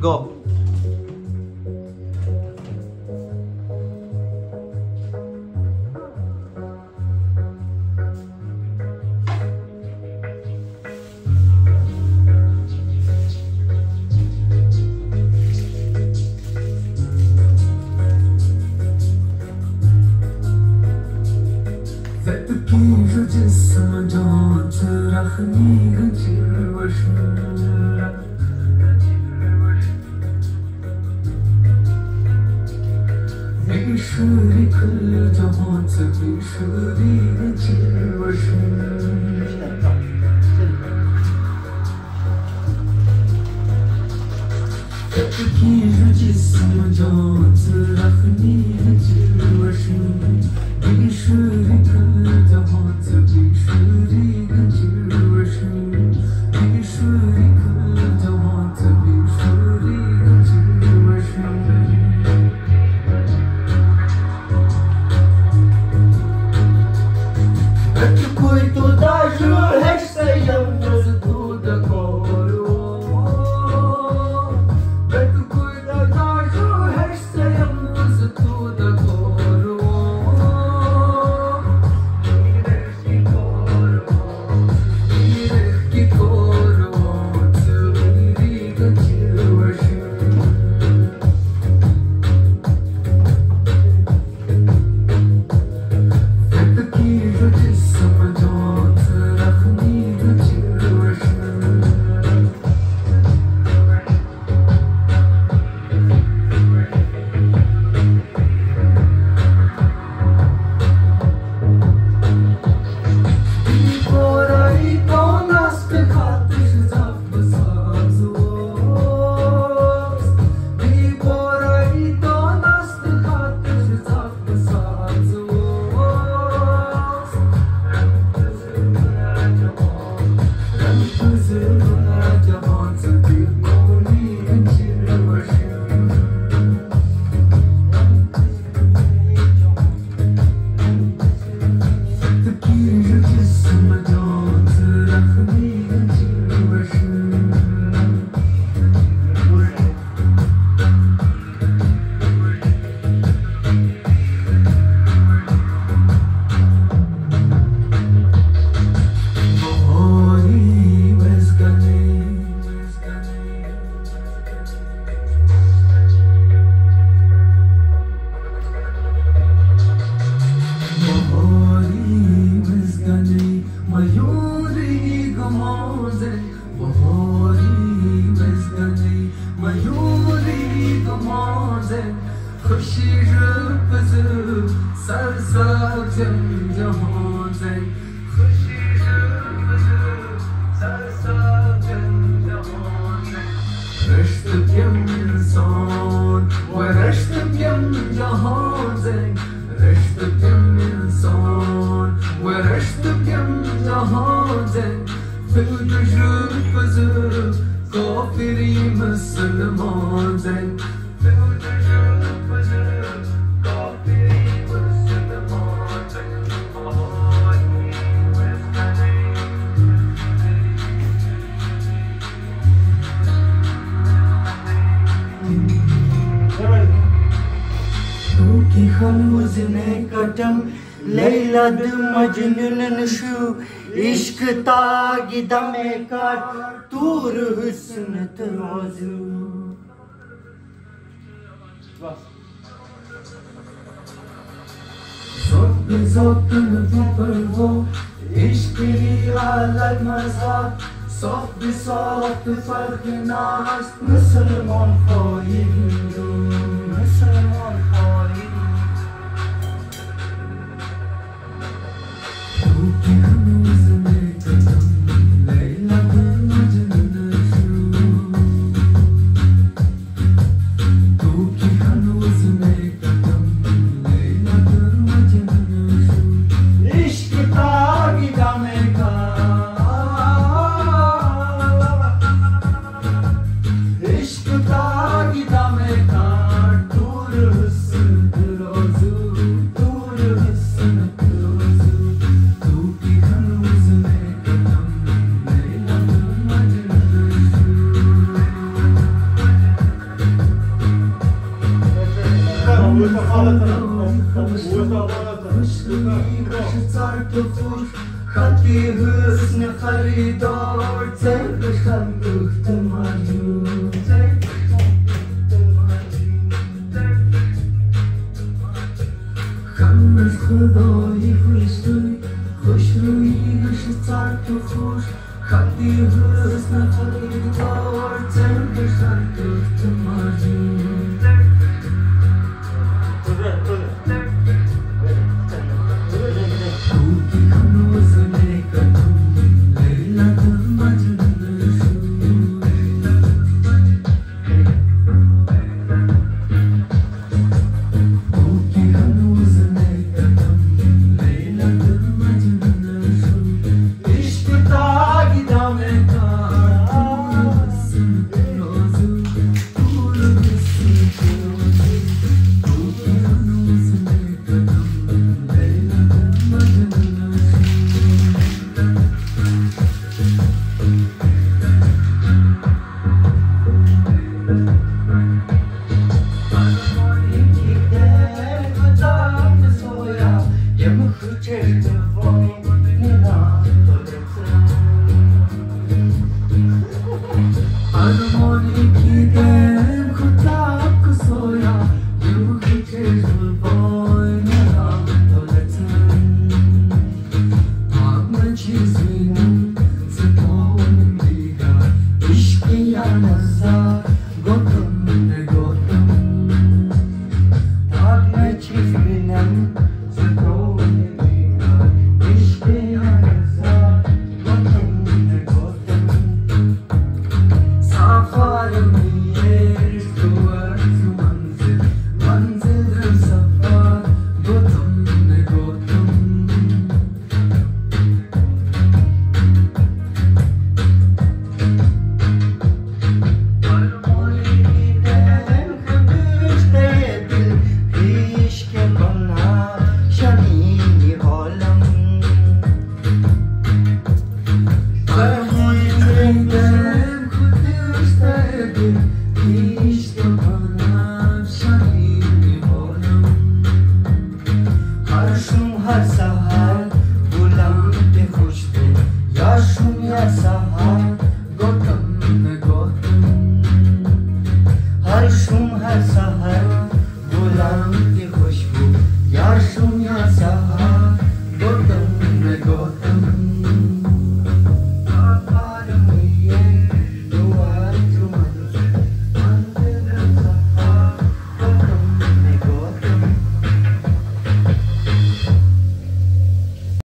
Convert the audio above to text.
Go. पूरी खुली जहाँ सभी सूरी जिसम जात रखनी है जिल वशी बिशुर कल जहाँ सभी खुशी रूप सरसा जंग हो जाए खुशी रूप सरसा जंग हो जाए रश्त क्यम इंसान व रश्त Hamuzine kadem Leyladı Mecnun'un şu İşkta gideme kar Tur hüsn terazu Zotun zotun vupır vo İşk biri alal mazhar Sohbi sohbi farkı nas Müslüman koyu خطی حسن خریدار سرش هم گفت مجنون خم از خدای خوشتوی خوش روی گشت سرد و خوش خطی حسن خریدار سرش هم گفت مجنون